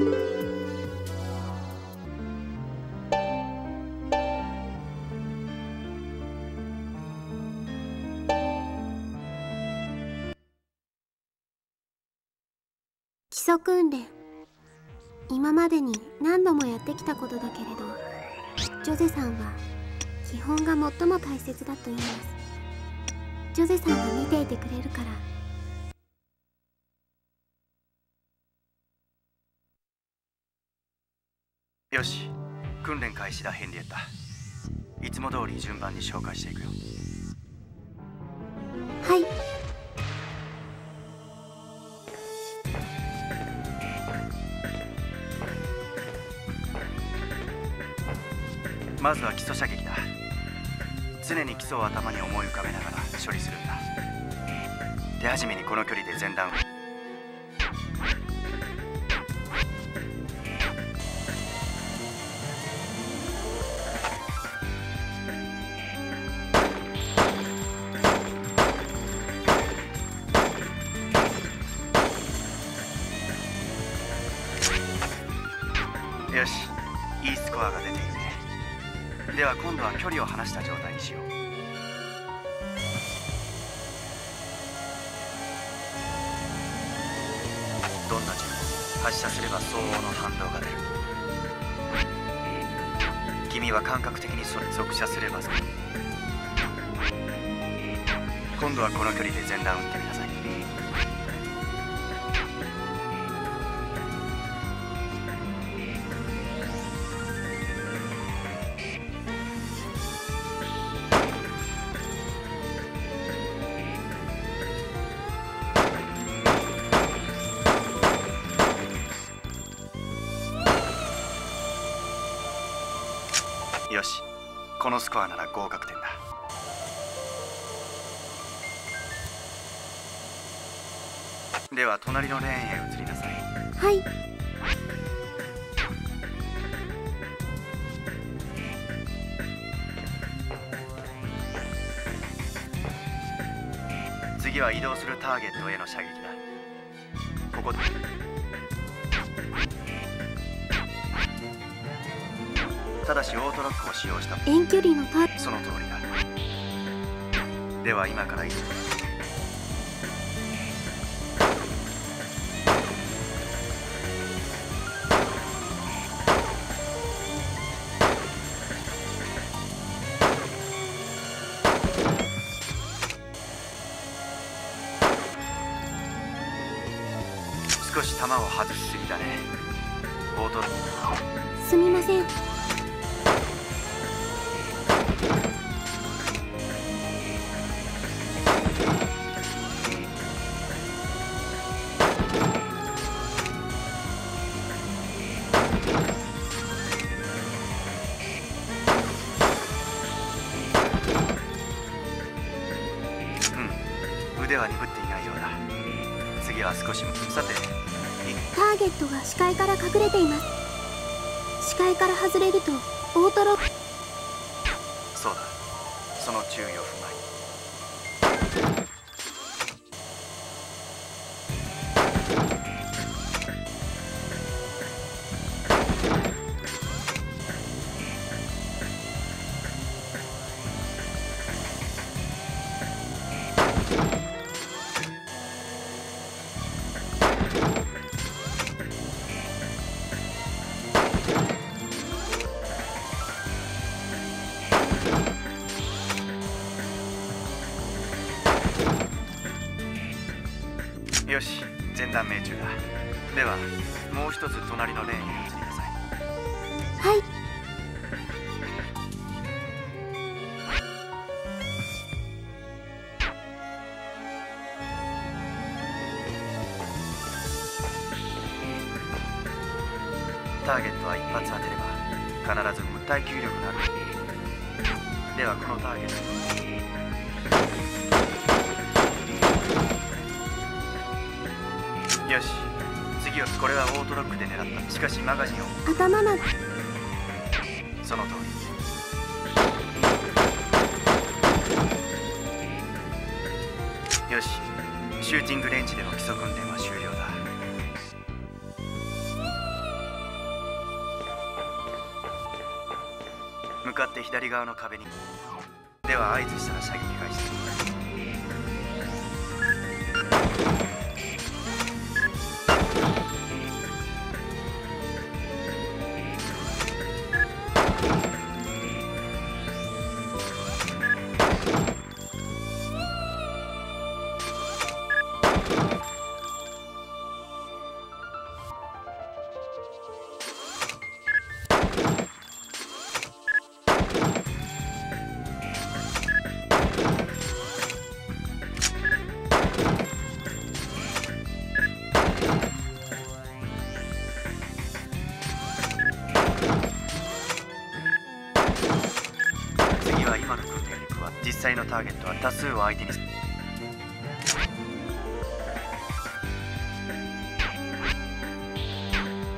基礎訓練今までに何度もやってきたことだけれどジョゼさんは基本が最も大切だと言います。ジョゼさんが見ていてくれるからよし訓練開始だヘンリエッタいつも通り順番に紹介していくよ。はい。まずは基礎射撃だ。常に基礎を頭に思い浮かべながら処理するんだ。手始めにこの距離で前段よコアが出ているね。では今度は距離を離した状態にしよう。どんな銃も発射すれば相応の反動が出る。君は感覚的にそれ速射すれば今度はこの距離で前段撃ってみなさい。よし。このスコアなら合格点だ。では隣のレーンへ移りなさい。はい。次は移動するターゲットへの射撃だ。ここただしオートロックを使用した。遠距離のパーその通りだ。では今から移動少し弾を外しすぎだね。オートロック。すみません腕は鈍っていないようだ。次は少しさて。いターゲットが視界から隠れています。視界から外れるとオートロ。そうだ。その注意を踏まえよし前段命中だ。ではもう一つ隣のレーンへ移りなさい。はい。ターゲットは一発当てれば必ず無耐久力がある。ではこのターゲットよし。次はこれはオートロックで狙った。しかしマガジンを。頭まで。その通り。よし。シューティングレンジでの基礎訓練は終了だ。向かって左側の壁に。では合図したら射撃開始次は今の訓練に加わ実際のターゲットは多数を相手にする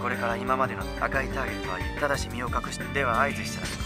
これから今までの赤いターゲットはただし身を隠してでは合図したら